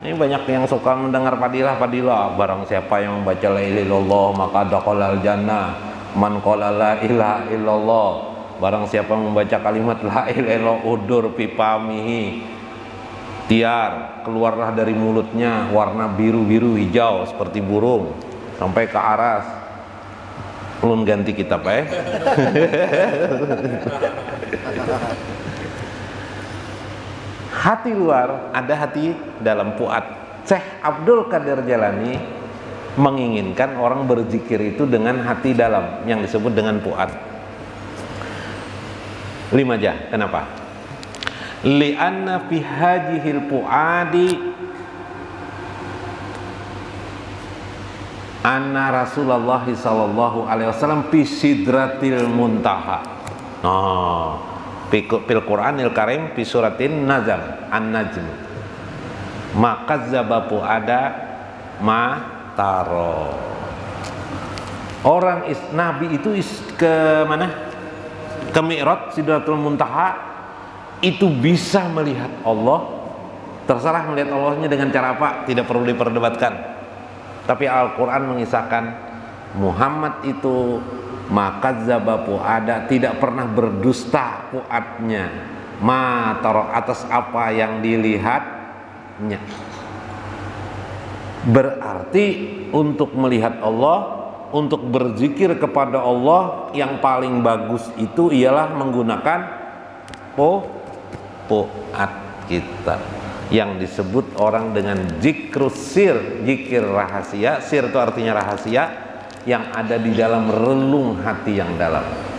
Ini banyak yang suka mendengar padilah-padilah. Barang siapa yang membaca la ilaha maka dakhalal jannah. Man qala la ilaha illallah. Barang siapa membaca kalimat la ilaha udur pipamihi. Tiar keluarlah dari mulutnya warna biru-biru hijau seperti burung sampai ke aras. Belum ganti kitab eh. hati luar ada hati dalam puat Syekh Abdul Qadir Jalani menginginkan orang berzikir itu dengan hati dalam yang disebut dengan puat lima jah kenapa? Li'anna fi hajihil puadi anna Rasulullah sallallahu alaihi wasallam fi sidratil muntaha. Nah fil Qur'anil Karim fi suratin Nazal An-Najm. Maka zabapu ada ma taro. Orang is, nabi itu is, ke mana? Ke Mi'raj Sidratul Muntaha itu bisa melihat Allah. Terserah melihat Allahnya dengan cara apa tidak perlu diperdebatkan. Tapi Al-Quran mengisahkan Muhammad itu maka zabapu ada tidak pernah berdusta puatnya ma taruh atas apa yang dilihatnya. Berarti untuk melihat Allah untuk berzikir kepada Allah yang paling bagus itu ialah menggunakan po puat kita. Yang disebut orang dengan zikrus sir zikir rahasia. Sir itu artinya rahasia yang ada di dalam relung hati yang dalam